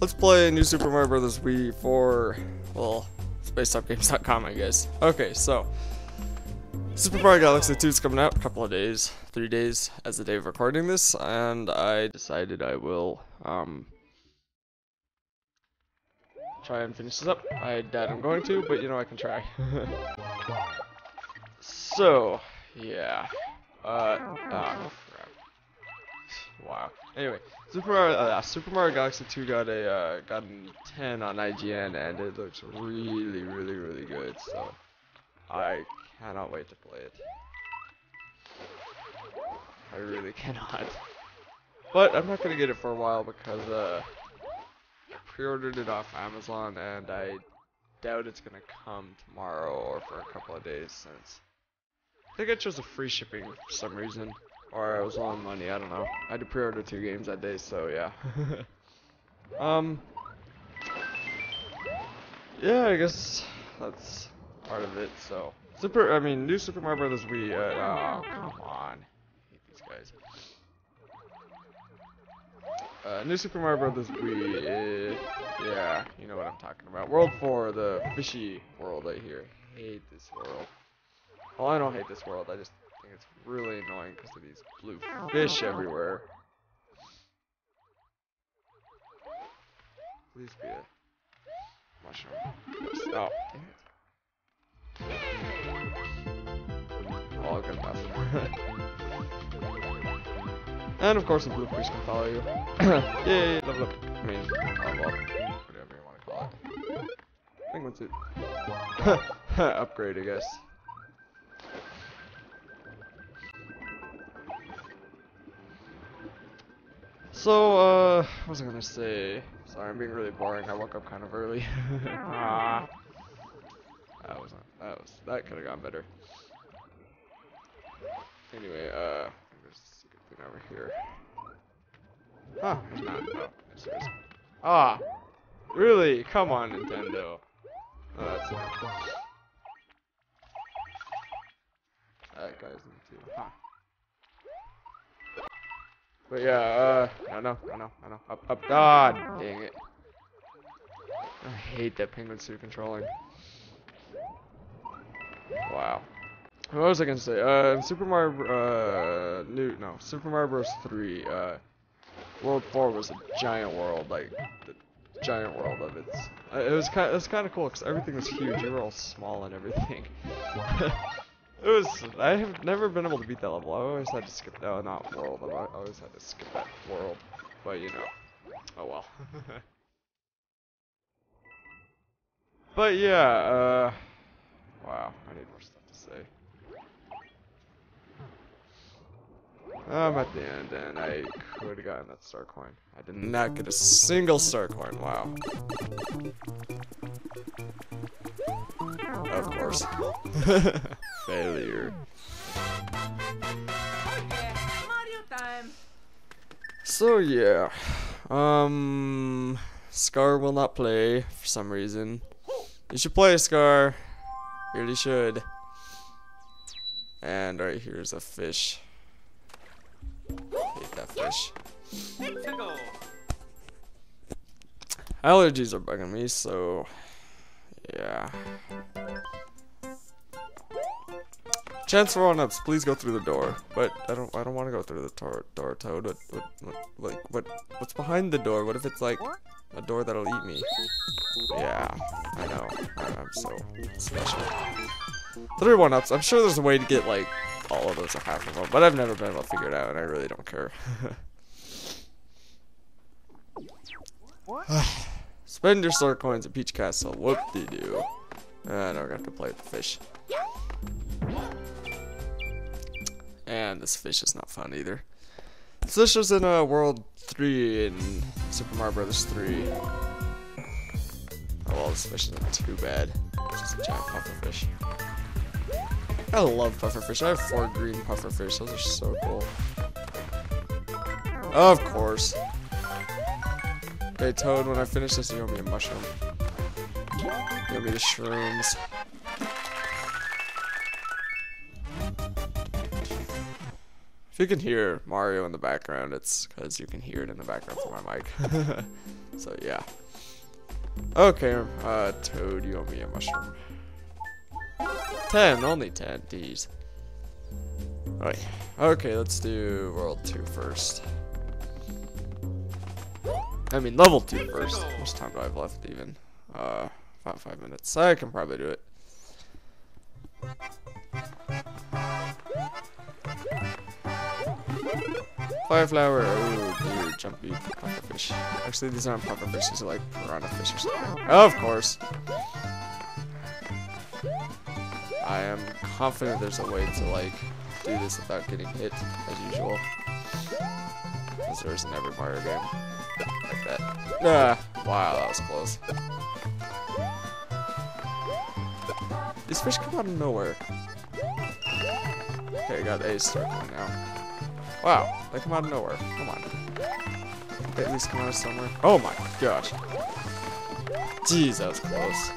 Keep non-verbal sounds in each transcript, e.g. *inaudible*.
let's play New Super Mario Bros. Wii for, well, SpaceTopGames.com, I guess. Okay, so, Super Mario Galaxy 2 is coming out a couple of days, three days as the day of recording this, and I decided I will, um, try and finish this up. I doubt I'm going to, but you know, I can try. *laughs* so, yeah. Uh, oh, crap. Wow. Anyway, Super Mario, uh, Super Mario Galaxy 2 got a uh, got a 10 on IGN, and it looks really, really, really good. So I cannot wait to play it. I really *laughs* cannot. But I'm not gonna get it for a while because uh, I pre-ordered it off Amazon, and I doubt it's gonna come tomorrow or for a couple of days since I think I chose a free shipping for some reason. Or I was low on money, I don't know. I had to pre-order two games that day, so yeah. *laughs* um. Yeah, I guess that's part of it, so. Super, I mean, new Super Mario Brothers Wii, uh, oh, come on. I hate these guys. Uh, new Super Mario Brothers Wii, uh, yeah, you know what I'm talking about. World 4, the fishy world I hear. hate this world. Well, I don't hate this world, I just it's really annoying because of these blue fish everywhere. Please be a mushroom. Oh, dang it. All good enough. and of course the blue fish can follow you. *coughs* Yay, level up. I mean, level up. Whatever you want to call it. I think Penguin suit. *laughs* Upgrade, I guess. So, uh, what was I gonna say? Sorry, I'm being really boring. I woke up kind of early. *laughs* ah, that was not, that was that could have gone better. Anyway, uh, there's a good thing over here. Ah, there's not. Oh, yes, there is. Ah, really? Come on, Nintendo. Oh, that's it. That guy's in too. Huh. But yeah, uh, know. I no, no, know. up, up, god, dang it. I hate that penguin suit controlling. Wow. What was I gonna say? Uh, Super Mario, uh, new, no, Super Mario Bros. 3, uh, World 4 was a giant world, like, the giant world of it. Uh, it was kind it was kind of cool, because everything was huge, you were all small and everything. *laughs* It was. I have never been able to beat that level. I always had to skip. No, not world. I always had to skip that world. But you know. Oh well. *laughs* but yeah. Uh. Wow. I need more stuff to say. I'm at the end, and I could have gotten that star coin. I did not get a single star coin. Wow. Of course. *laughs* Failure. So yeah. Um Scar will not play for some reason. You should play Scar. Really should. And right here's a fish. Hate that fish. Allergies are bugging me, so yeah. Chance for one-ups, please go through the door. But I don't I don't want to go through the door, door Toad. What, what, what, like, what, what's behind the door? What if it's like a door that'll eat me? Yeah, I know. I'm so special. Three one-ups. I'm sure there's a way to get like all of those or half of them, but I've never been able to figure it out, and I really don't care. *laughs* *sighs* Spend your star coins at Peach Castle. Whoop-de-doo. Now we're gonna have to play with the fish. And this fish is not fun either. So this was in uh, World 3 in Super Mario Brothers 3. Oh well, this fish isn't too bad. It's just a giant pufferfish. I love pufferfish. I have four green pufferfish. Those are so cool. Of course. Okay, Toad, when I finish this, you owe me a mushroom. You me the shrooms. You can hear Mario in the background, it's because you can hear it in the background from my mic. *laughs* so yeah. Okay, uh, Toad, you owe me a mushroom. 10, only 10, D's. Right. Okay, let's do World 2 first. I mean, level 2 first. How much time do I have left, even? Uh, about 5 minutes. I can probably do it. Fireflower, oh dear, jumpy pufferfish. Actually, these aren't pufferfish, these are like piranha fish or something. Of course! I am confident there's a way to like do this without getting hit, as usual. There is in every Mario game. Like that. Ah, wow, that was close. These fish come out of nowhere. Okay, I got A circling now. Wow, they come out of nowhere. Come on. They at least come out of somewhere. Oh my gosh. Jeez, that was close.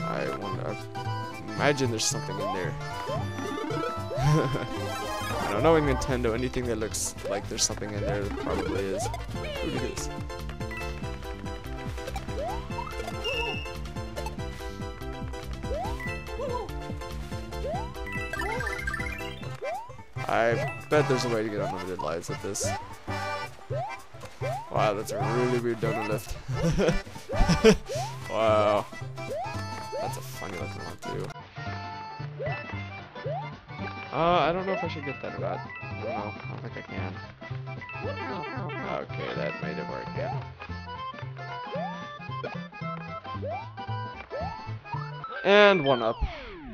I wonder. Imagine there's something in there. *laughs* I don't know in Nintendo, anything that looks like there's something in there probably is. Look at I bet there's a way to get unlimited lives with this. Wow, that's a really weird donut lift. *laughs* wow. That's a funny looking one too. Uh, I don't know if I should get that or not. I don't know. I don't think I can. Okay, that made it work, yeah. And one up.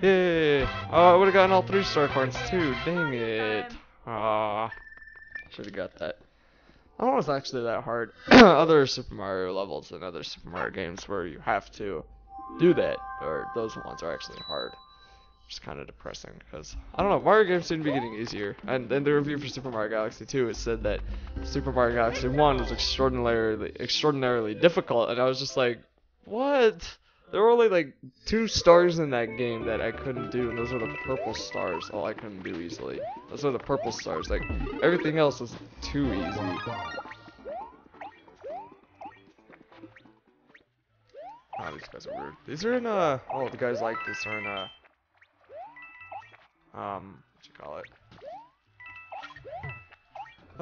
Yay! Oh, I would have gotten all three star cards too. Dang it. Ah, should have got that. That if it's actually that hard. *clears throat* other Super Mario levels and other Super Mario games where you have to do that, or those ones are actually hard. Which is kind of depressing because I don't know. Mario games seem to be getting easier. And in the review for Super Mario Galaxy 2, it said that Super Mario Galaxy 1 was extraordinarily extraordinarily difficult, and I was just like, what? There were only like two stars in that game that I couldn't do, and those were the purple stars. All I couldn't do easily. Those are the purple stars. Like everything else was too easy. Oh, these guys are weird. These are in uh oh the guys like this are in uh um what you call it?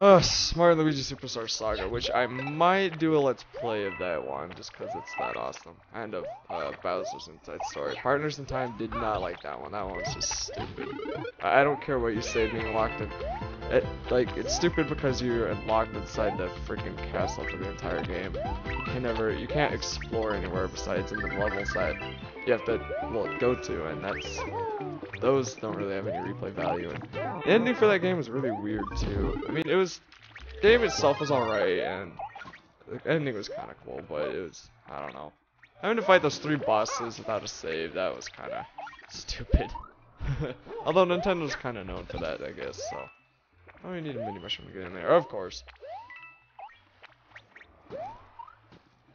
Uh, Mario Luigi Superstar Saga, which I might do a let's play of that one, just because it's that awesome. And of uh, Bowser's Inside Story. Partners in Time did not like that one. That one was just stupid. I don't care what you say being locked in. It, like, it's stupid because you're locked inside the freaking castle for the entire game. You can never, you can't explore anywhere besides in the levels that you have to, well, go to, and that's those don't really have any replay value. And the ending for that game was really weird too. I mean, it was the game itself was alright, and the ending was kind of cool, but it was I don't know. Having to fight those three bosses without a save, that was kind of stupid. *laughs* Although Nintendo's kind of known for that, I guess. So, oh, we need a mini mushroom to get in there, of course.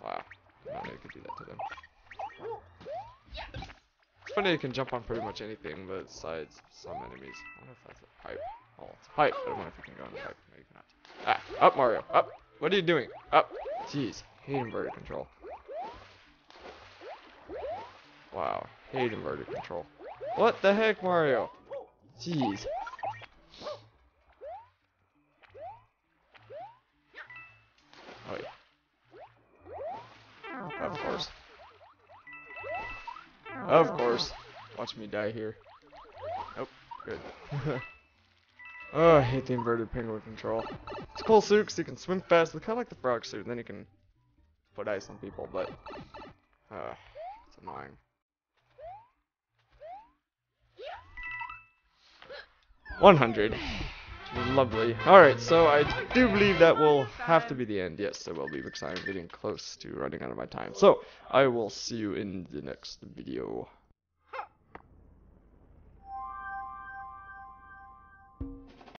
Wow, I knew I could do that to them funny you can jump on pretty much anything besides some enemies. I wonder if that's a pipe. Oh, it's a pipe. I don't know if you can go in the pipe. No, you cannot. Ah, up, Mario. Up. What are you doing? Up. Jeez. Hate inverted control. Wow. Hate inverted control. What the heck, Mario? Jeez. Oh, yeah. Of course. Of course. Watch me die here. Nope. Good. *laughs* oh, I hate the inverted penguin control. It's a cool suit because you can swim fast. It's kind of like the frog suit. And then you can put ice on people, but uh, it's annoying. One hundred. Lovely. Alright, so I do believe that will have to be the end. Yes, it will be because I'm getting close to running out of my time. So, I will see you in the next video.